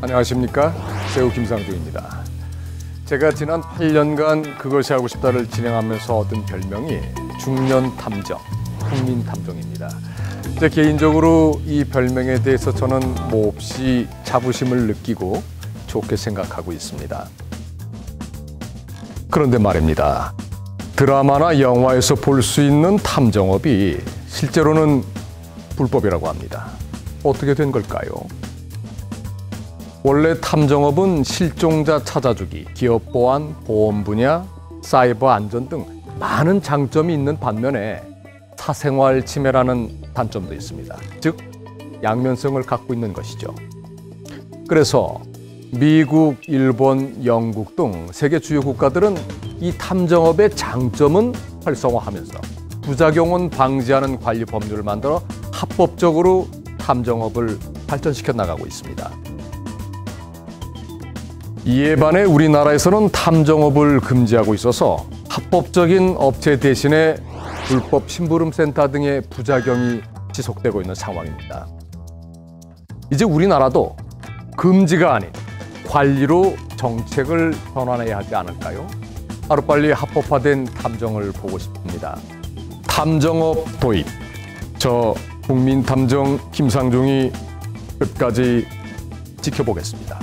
안녕하십니까 배우 김상중입니다. 제가 지난 8년간 그것이 하고 싶다를 진행하면서 얻은 별명이 중년 탐정, 국민 탐정입니다. 제 개인적으로 이 별명에 대해서 저는 몹시 자부심을 느끼고 좋게 생각하고 있습니다. 그런데 말입니다. 드라마나 영화에서 볼 수 있는 탐정업이 실제로는 불법이라고 합니다. 어떻게 된 걸까요? 원래 탐정업은 실종자 찾아주기, 기업 보안, 보험 분야, 사이버 안전 등 많은 장점이 있는 반면에 사생활 침해라는 단점도 있습니다. 즉, 양면성을 갖고 있는 것이죠. 그래서 미국, 일본, 영국 등 세계 주요 국가들은 이 탐정업의 장점은 활성화하면서 부작용은 방지하는 관리 법률을 만들어 합법적으로 탐정업을 발전시켜 나가고 있습니다. 이에 반해 우리나라에서는 탐정업을 금지하고 있어서 합법적인 업체 대신에 불법 심부름센터 등의 부작용이 지속되고 있는 상황입니다. 이제 우리나라도 금지가 아닌 관리로 정책을 변환해야 하지 않을까요? 하루빨리 합법화된 탐정을 보고 싶습니다. 탐정업 도입. 저 국민 탐정 김상중이 끝까지 지켜보겠습니다.